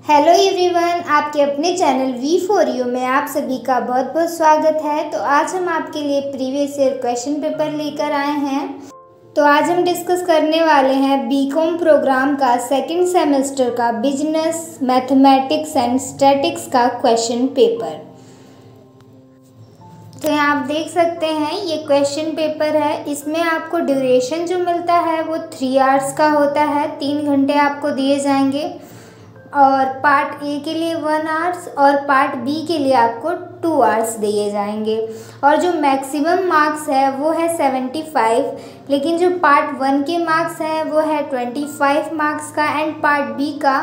Hello everyone आपके अपने channel we for you में आप सभी का बहुत बहुत स्वागत है। तो आज हम आपके लिए प्रीवियस ईयर क्वेश्चन पेपर लेकर आए हैं। तो आज हम डिस्कस करने वाले हैं बीकॉम प्रोग्राम का सेकंड सेमेस्टर का बिज़नेस मैथमेटिक्स एंड स्टैटिक्स का क्वेश्चन पेपर तो यहाँ आप देख सकते हैं, ये क्वेश्चन पेपर है। इसमें आपको ड्यूरेशन जो मिलता है वो थ्री आवर्स का होता है। तीन घंटे आपको दिए जाएँगे। और पार्ट ए के लिए वन आवर्स और पार्ट बी के लिए आपको टू आवर्स दिए जाएँगे। और जो मैक्सिमम मार्क्स है, वो है सेवेंटी फाइव लेकिन जो पार्ट वन के मार्क्स हैं, वो है ट्वेंटी फाइव मार्क्स का एंड पार्ट बी का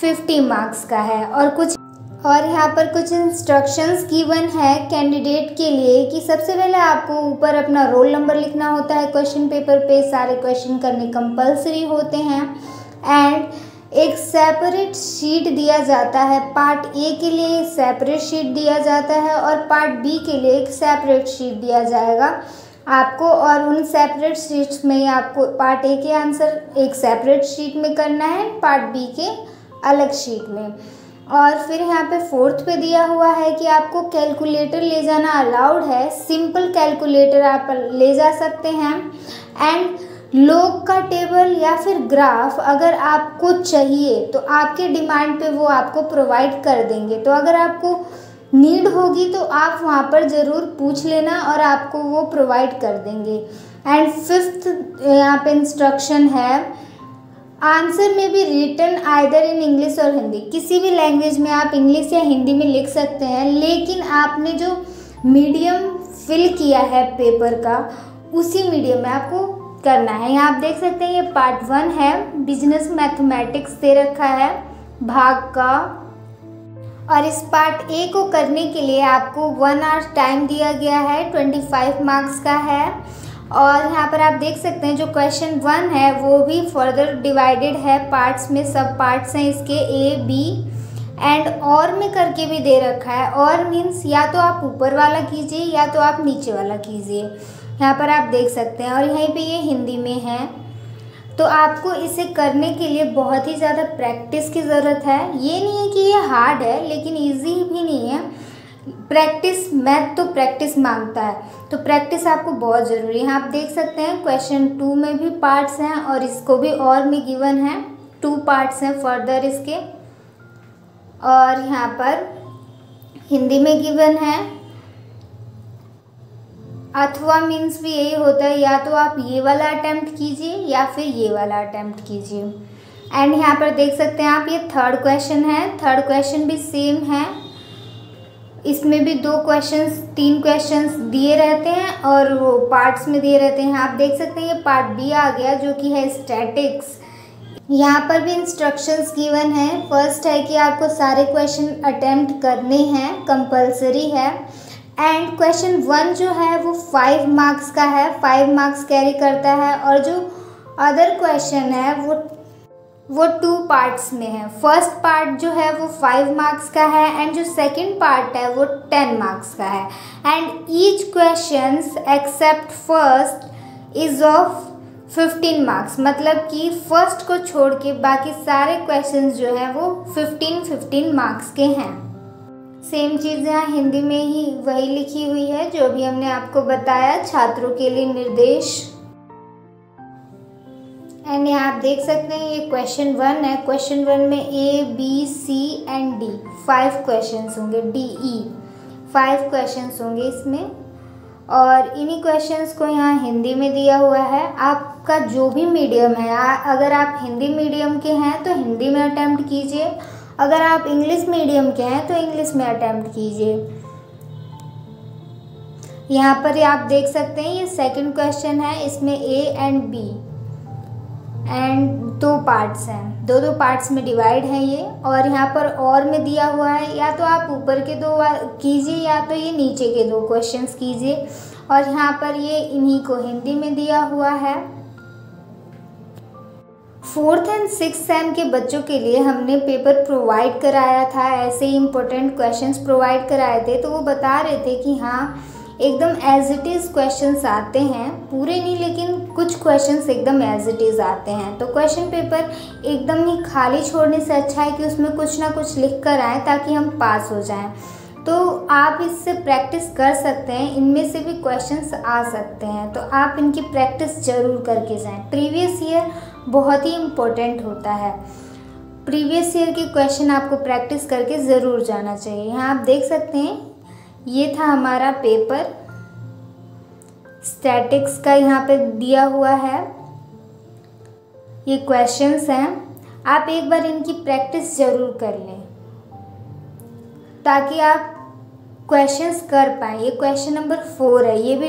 फिफ्टी मार्क्स का है। और कुछ, और यहाँ पर कुछ इंस्ट्रक्शंस गिवन है कैंडिडेट के लिए कि सबसे पहले आपको ऊपर अपना रोल नंबर लिखना होता है। क्वेश्चन पेपर पे सारे क्वेश्चन करने कंपलसरी होते हैं। एंड एक सेपरेट शीट दिया जाता है। पार्ट ए के लिए एक सेपरेट शीट दिया जाता है और पार्ट बी के लिए एक सेपरेट शीट दिया जाएगा। आपको और उन सेपरेट शीट्स में आपको पार्ट ए के आंसर एक सेपरेट शीट में करना है पार्ट बी के अलग शीट में। और फिर यहाँ पे फोर्थ पे दिया हुआ है कि आपको कैलकुलेटर ले जाना अलाउड है। सिंपल कैलकुलेटर आप ले जा सकते हैं। एंड लोग का टेबल या फिर ग्राफ अगर आपको चाहिए तो आपके डिमांड पे वो आपको प्रोवाइड कर देंगे। तो अगर आपको नीड होगी तो आप वहाँ पर ज़रूर पूछ लेना और आपको वो प्रोवाइड कर देंगे। एंड फिफ्थ यहाँ पे इंस्ट्रक्शन है आंसर में भी रिटर्न आइदर इन इंग्लिश और हिंदी किसी भी लैंग्वेज में आप इंग्लिश या हिंदी में लिख सकते हैं, लेकिन आपने जो मीडियम फिल किया है पेपर का, उसी मीडियम में आपको करना है। यहाँ आप देख सकते हैं, ये पार्ट वन है। बिज़नेस मैथमेटिक्स दे रखा है, भाग का। और इस पार्ट ए को करने के लिए आपको वन आवर टाइम दिया गया है ट्वेंटी फाइव मार्क्स का है। और यहाँ पर आप देख सकते हैं, जो क्वेश्चन वन है, वो भी फर्दर डिवाइडेड है पार्ट्स में, सब पार्ट्स हैं इसके ए बी एंड और में करके भी दे रखा है। और मीन्स या तो आप ऊपर वाला कीजिए या तो आप नीचे वाला कीजिए। यहाँ पर आप देख सकते हैं और यहीं पे ये हिंदी में है। तो आपको इसे करने के लिए बहुत ही ज़्यादा प्रैक्टिस की ज़रूरत है। ये नहीं है कि ये हार्ड है, लेकिन ईजी भी नहीं है। प्रैक्टिस, मैथ तो प्रैक्टिस माँगता है। तो प्रैक्टिस आपको बहुत ज़रूरी है। आप देख सकते हैं क्वेश्चन टू में भी पार्ट्स हैं और इसको भी और में गिवन है। टू पार्ट्स हैं फर्दर इसके। और यहाँ पर हिंदी में गिवन है। अथवा मीन्स भी यही होता है, या तो आप ये वाला अटैम्प्ट कीजिए, या फिर ये वाला अटैम्प्ट कीजिए। एंड यहाँ पर देख सकते हैं आप, ये थर्ड क्वेश्चन है। थर्ड क्वेश्चन भी सेम है। इसमें भी दो क्वेश्चंस तीन क्वेश्चंस दिए रहते हैं, और वो पार्ट्स में दिए रहते हैं। आप देख सकते हैं, ये पार्ट बी आ गया, जो कि है स्टैटिक्स यहाँ पर भी इंस्ट्रक्शंस गिवन है। फ़र्स्ट है कि आपको सारे क्वेश्चन अटेम्प्ट करने हैं कंपलसरी है। एंड क्वेश्चन वन जो है वो फाइव मार्क्स का है. फाइव मार्क्स कैरी करता है और जो अदर क्वेश्चन है वो वो टू पार्ट्स में है. फ़र्स्ट पार्ट जो है वो फाइव मार्क्स का है एंड जो सेकंड पार्ट है वो टेन मार्क्स का है. And each question except first is of fifteen marks मतलब कि फ़र्स्ट को छोड़ के बाकी सारे क्वेश्चंस जो है वो फिफ्टीन फिफ्टीन मार्क्स के हैं. सेम चीज़ यहाँ हिंदी में ही वही लिखी हुई है, जो भी हमने आपको बताया, छात्रों के लिए निर्देश। एंड यहाँ आप देख सकते हैं, ये क्वेश्चन वन है। क्वेश्चन वन में A B C and D five questions होंगे डी ई फाइव क्वेश्चंस होंगे इसमें। और इन्हीं क्वेश्चंस को यहाँ हिंदी में दिया हुआ है। आपका जो भी मीडियम है अगर आप हिंदी मीडियम के हैं तो हिंदी में अटैम्प्ट कीजिए। अगर आप इंग्लिश मीडियम के हैं तो इंग्लिश में अटैम्प्ट कीजिए। यहाँ पर आप देख सकते हैं, ये सेकंड क्वेश्चन है, इसमें ए एंड बी एंड दो पार्ट्स हैं। दो दो पार्ट्स में डिवाइड है ये, और यहाँ पर और में दिया हुआ है, या तो आप ऊपर के दो कीजिए, या तो ये नीचे के दो क्वेश्चंस कीजिए। और यहाँ पर ये इन्हीं को हिंदी में दिया हुआ है। फोर्थ एंड सिक्स सेम के बच्चों के लिए हमने पेपर प्रोवाइड कराया था, ऐसे ही इम्पोर्टेंट क्वेश्चंस प्रोवाइड कराए थे तो वो बता रहे थे कि हाँ एकदम एज इट इज़ क्वेश्चंस आते हैं, पूरे नहीं, लेकिन कुछ क्वेश्चंस एकदम एज इट इज़ आते हैं। तो क्वेश्चन पेपर एकदम ही खाली छोड़ने से अच्छा है कि उसमें कुछ ना कुछ लिख कर आए ताकि हम पास हो जाएँ। तो आप इससे प्रैक्टिस कर सकते हैं। इनमें से भी क्वेश्चंस आ सकते हैं। तो आप इनकी प्रैक्टिस ज़रूर करके जाएँ। प्रीवियस ईयर बहुत ही इम्पोर्टेंट होता है। प्रीवियस ईयर के क्वेश्चन आपको प्रैक्टिस करके ज़रूर जाना चाहिए। यहाँ आप देख सकते हैं, ये था हमारा पेपर स्टैटिक्स का यहाँ पे दिया हुआ है। ये क्वेश्चंस हैं। आप एक बार इनकी प्रैक्टिस ज़रूर कर लें। ताकि आप क्वेश्चंस कर पाए। ये क्वेश्चन नंबर फोर है। ये भी